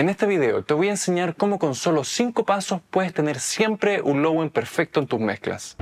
En este video te voy a enseñar cómo con solo 5 pasos puedes tener siempre un low end perfecto en tus mezclas.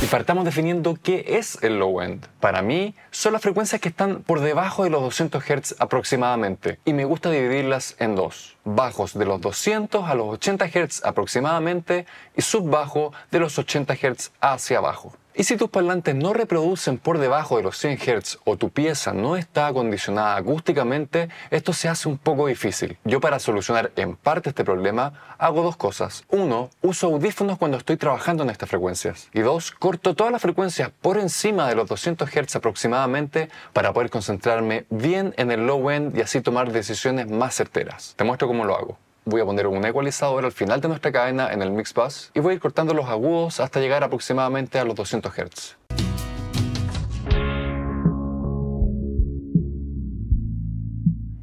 Y partamos definiendo qué es el low end. Para mí, son las frecuencias que están por debajo de los 200 Hz aproximadamente. Y me gusta dividirlas en dos. Bajos de los 200 a los 80 Hz aproximadamente y subbajo de los 80 Hz hacia abajo. Y si tus parlantes no reproducen por debajo de los 100 Hz o tu pieza no está acondicionada acústicamente, esto se hace un poco difícil. Yo para solucionar en parte este problema hago dos cosas. Uno, uso audífonos cuando estoy trabajando en estas frecuencias. Y dos, corto todas las frecuencias por encima de los 200 Hz aproximadamente para poder concentrarme bien en el low end y así tomar decisiones más certeras. Te muestro cómo lo hago voy a poner un ecualizador al final de nuestra cadena en el mix bus y voy a ir cortando los agudos hasta llegar aproximadamente a los 200 Hz.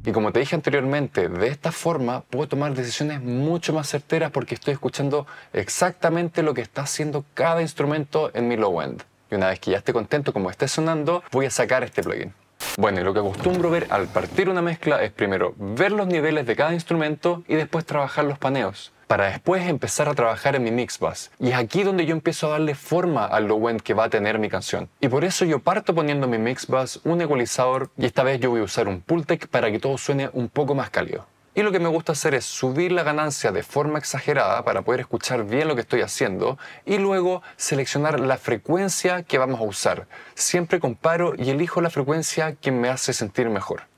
Y como te dije anteriormente, de esta forma puedo tomar decisiones mucho más certeras porque estoy escuchando exactamente lo que está haciendo cada instrumento en mi low end. Y una vez que ya esté contento como esté sonando, voy a sacar este plugin. Bueno, y lo que acostumbro ver al partir una mezcla es primero ver los niveles de cada instrumento y después trabajar los paneos para después empezar a trabajar en mi mix bus. Y es aquí donde yo empiezo a darle forma al low end que va a tener mi canción. Y por eso yo parto poniendo en mi mix bus un ecualizador y esta vez yo voy a usar un Pultec para que todo suene un poco más cálido. Y lo que me gusta hacer es subir la ganancia de forma exagerada para poder escuchar bien lo que estoy haciendo y luego seleccionar la frecuencia que vamos a usar. Siempre comparo y elijo la frecuencia que me hace sentir mejor.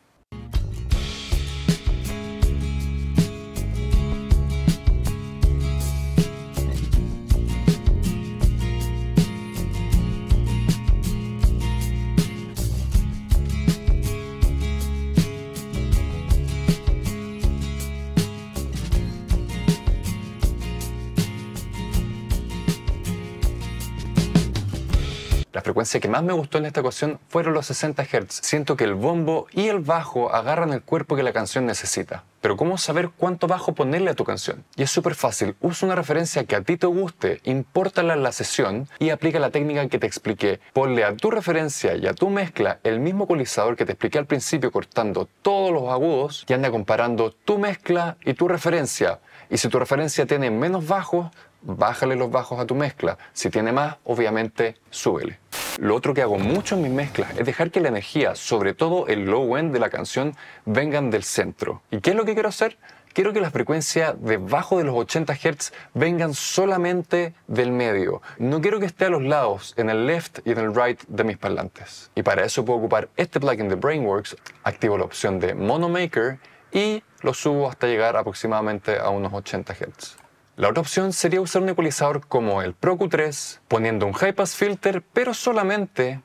Frecuencia que más me gustó en esta ocasión fueron los 60 Hz. Siento que el bombo y el bajo agarran el cuerpo que la canción necesita. Pero ¿cómo saber cuánto bajo ponerle a tu canción? Y es súper fácil. Usa una referencia que a ti te guste, impórtala en la sesión y aplica la técnica que te expliqué. Ponle a tu referencia y a tu mezcla el mismo ecualizador que te expliqué al principio cortando todos los agudos y anda comparando tu mezcla y tu referencia. Y si tu referencia tiene menos bajos, bájale los bajos a tu mezcla. Si tiene más, obviamente, súbele. Lo otro que hago mucho en mis mezclas es dejar que la energía, sobre todo el low end de la canción, vengan del centro. ¿Y qué es lo que quiero hacer? Quiero que la frecuencia debajo de los 80 Hz vengan solamente del medio. No quiero que esté a los lados, en el left y en el right de mis parlantes. Y para eso puedo ocupar este plugin de Brainworks, activo la opción de Mono Maker y lo subo hasta llegar aproximadamente a unos 80 Hz. La otra opción sería usar un ecualizador como el Pro Q3, poniendo un High Pass Filter, pero solamente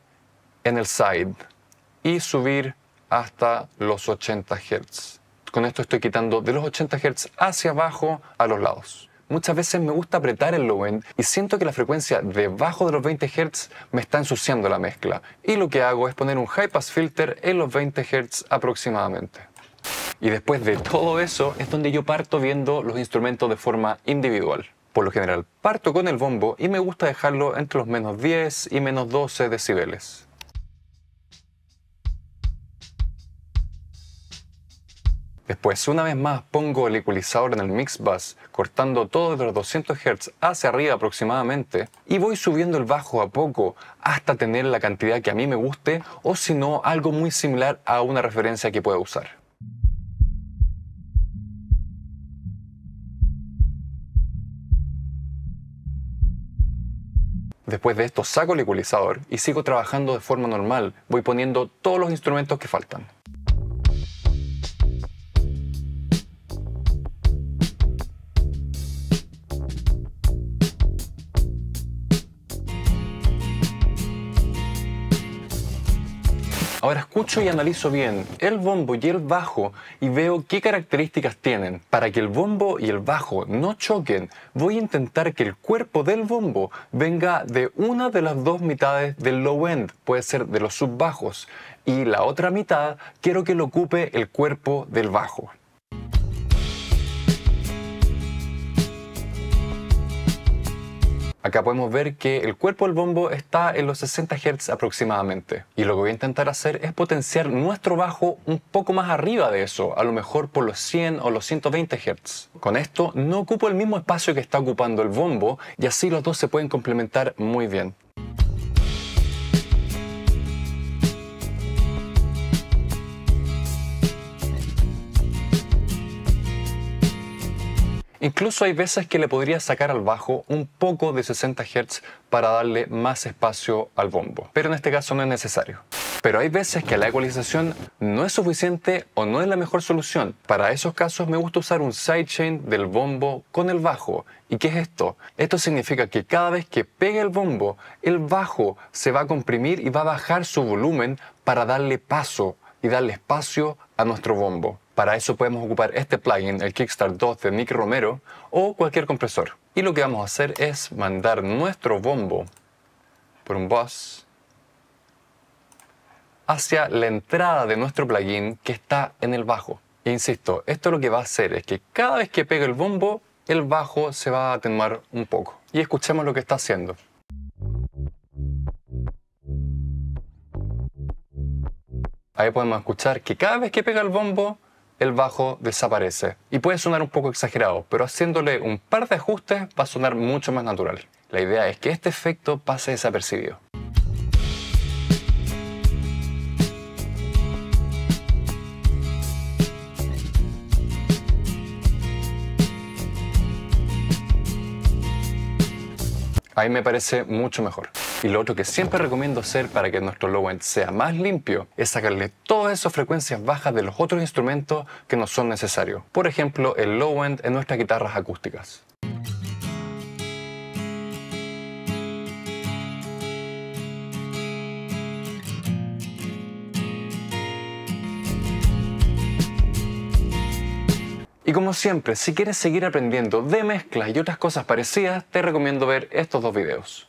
en el side, y subir hasta los 80 Hz. Con esto estoy quitando de los 80 Hz hacia abajo a los lados. Muchas veces me gusta apretar el low end y siento que la frecuencia debajo de los 20 Hz me está ensuciando la mezcla. Y lo que hago es poner un High Pass Filter en los 20 Hz aproximadamente. Y después de todo eso es donde yo parto viendo los instrumentos de forma individual. Por lo general parto con el bombo y me gusta dejarlo entre los menos 10 y menos 12 decibeles. Después, una vez más, pongo el ecualizador en el mix bus, cortando todo de los 200 Hz hacia arriba aproximadamente, y voy subiendo el bajo a poco hasta tener la cantidad que a mí me guste, o si no, algo muy similar a una referencia que pueda usar. Después de esto saco el ecualizador y sigo trabajando de forma normal. Voy poniendo todos los instrumentos que faltan. Ahora escucho y analizo bien el bombo y el bajo y veo qué características tienen. Para que el bombo y el bajo no choquen, voy a intentar que el cuerpo del bombo venga de una de las dos mitades del low end, puede ser de los subbajos, y la otra mitad quiero que lo ocupe el cuerpo del bajo. Acá podemos ver que el cuerpo del bombo está en los 60 Hz aproximadamente. Y lo que voy a intentar hacer es potenciar nuestro bajo un poco más arriba de eso, a lo mejor por los 100 o los 120 Hz. Con esto no ocupo el mismo espacio que está ocupando el bombo y así los dos se pueden complementar muy bien. Incluso hay veces que le podría sacar al bajo un poco de 60 Hz para darle más espacio al bombo, pero en este caso no es necesario. Pero hay veces que la ecualización no es suficiente o no es la mejor solución. Para esos casos me gusta usar un sidechain del bombo con el bajo. ¿Y qué es esto? Esto significa que cada vez que pegue el bombo, el bajo se va a comprimir y va a bajar su volumen para darle paso y darle espacio a nuestro bombo. Para eso podemos ocupar este plugin, el Kickstart 2 de Nick Romero, o cualquier compresor. Y lo que vamos a hacer es mandar nuestro bombo por un bus hacia la entrada de nuestro plugin que está en el bajo. E insisto, esto lo que va a hacer es que cada vez que pegue el bombo, el bajo se va a atenuar un poco. Y escuchemos lo que está haciendo. Ahí podemos escuchar que cada vez que pega el bombo, el bajo desaparece. Y puede sonar un poco exagerado, pero haciéndole un par de ajustes va a sonar mucho más natural. La idea es que este efecto pase desapercibido. Ahí me parece mucho mejor. Y lo otro que siempre recomiendo hacer para que nuestro low end sea más limpio es sacarle todas esas frecuencias bajas de los otros instrumentos que no son necesarios. Por ejemplo, el low end en nuestras guitarras acústicas. Y como siempre, si quieres seguir aprendiendo de mezclas y otras cosas parecidas, te recomiendo ver estos dos videos.